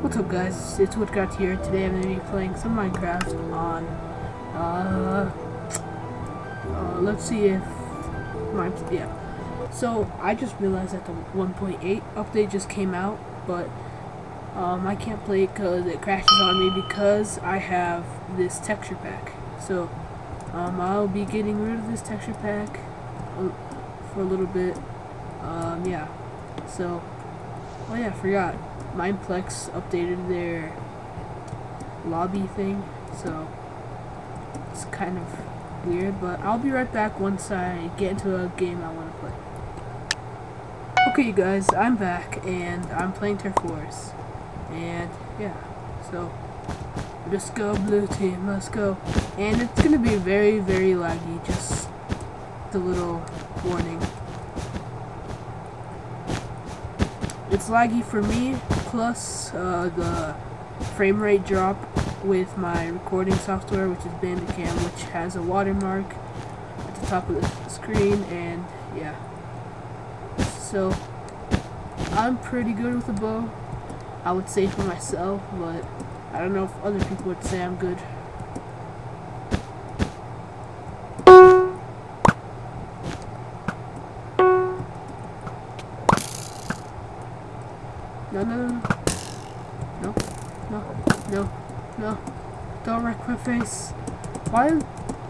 What's up guys, it's Woodcraft here. Today I'm going to be playing some Minecraft on, uh, uh, let's see if, yeah. So, I just realized that the 1.8 update just came out, but, um, I can't play it because it crashes on me because I have this texture pack. So, um, I'll be getting rid of this texture pack for a little bit, um, yeah. So, oh yeah, I forgot. Mineplex updated their lobby thing, so it's kind of weird, but I'll be right back once I get into a game I want to play. Okay, you guys, I'm back, and I'm playing Turf Wars, and yeah, so let's go blue team, let's go, and it's gonna be very, very laggy, just the little warning. It's laggy for me, plus uh, the frame rate drop with my recording software, which is Bandicam, which has a watermark at the top of the screen, and yeah. So, I'm pretty good with a bow, I would say for myself, but I don't know if other people would say I'm good. No, no, no, no, no, no, no, don't wreck my face. Why,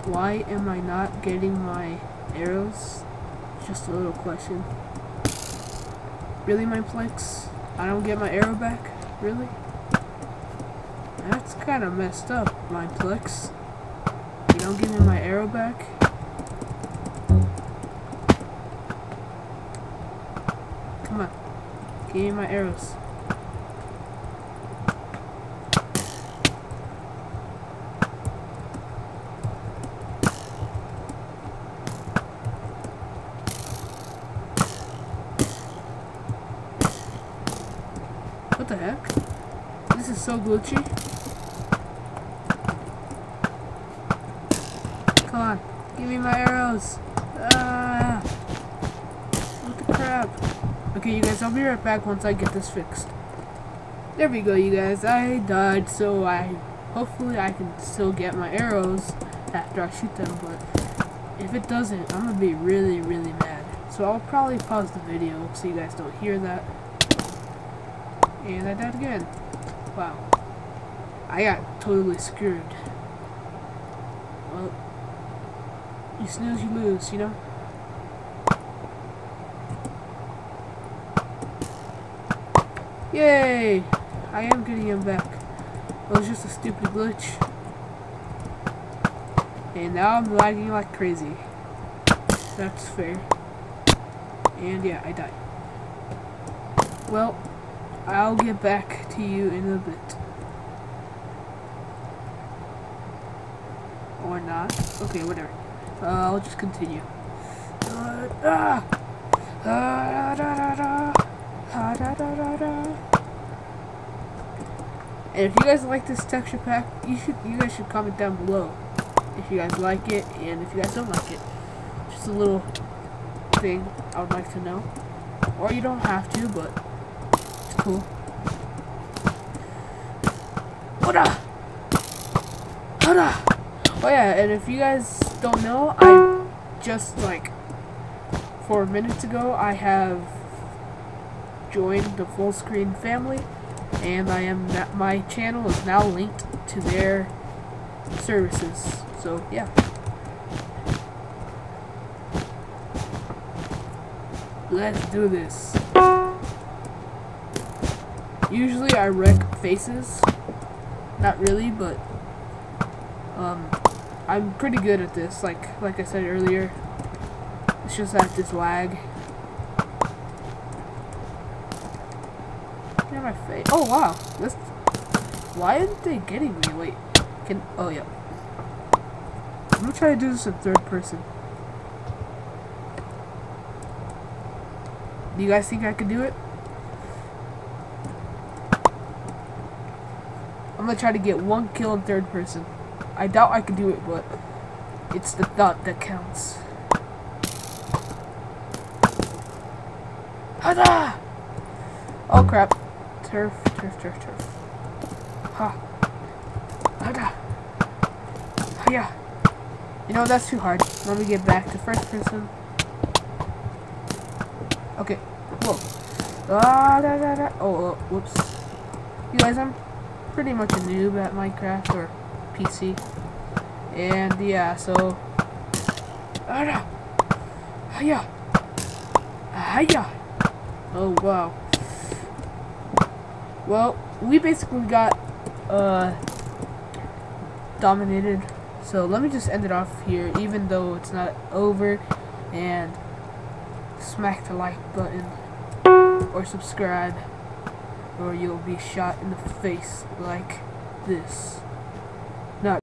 why am I not getting my arrows? Just a little question. Really, Mineplex? I don't get my arrow back? Really? That's kind of messed up, Mineplex. You don't give me my arrow back? Give me my arrows. What the heck? This is so glitchy. Come on. Give me my arrows. Ah! What the crap? Okay, you guys, I'll be right back once I get this fixed. There we go, you guys. I died, so I... Hopefully I can still get my arrows after I shoot them, but if it doesn't, I'm gonna be really, really mad. So I'll probably pause the video so you guys don't hear that. And I died again. Wow. I got totally screwed. Well, you snooze, you lose, you know? Yay! I am getting him back. It was just a stupid glitch. And now I'm lagging like crazy. That's fair. And yeah, I died. Well, I'll get back to you in a bit. Or not. Okay, whatever. Uh, I'll just continue. Uh, ah! Ah, da, da, da. Ah, da, da, da, da. And if you guys like this texture pack, you should you guys should comment down below if you guys like it and if you guys don't like it. Just a little thing I would like to know. Or you don't have to, but it's cool. Hoda! Hoda! Oh yeah, and if you guys don't know, I just like four minutes ago I have joined the full screen family and I am my channel is now linked to their services. So yeah. Let's do this. Usually I wreck faces. Not really, but um I'm pretty good at this, like like I said earlier. It's just that this lag. My face. Oh wow. This why aren't they getting me? Wait. Can oh yeah. I'm gonna try to do this in third person. Do you guys think I can do it? I'm gonna try to get one kill in third person. I doubt I can do it, but it's the thought that counts. Hada! Oh crap. Turf, turf, turf, turf. Ha. Hada. Hiya. You know, that's too hard. Let me get back to first person. Okay. Whoa. Ah, da, da, da. Oh, oh, whoops. You guys, I'm pretty much a noob at Minecraft or PC. And yeah, so. Ada. Hiya. Hiya. Oh, wow. Well, we basically got, uh, dominated. So let me just end it off here, even though it's not over. And smack the like button or subscribe or you'll be shot in the face like this.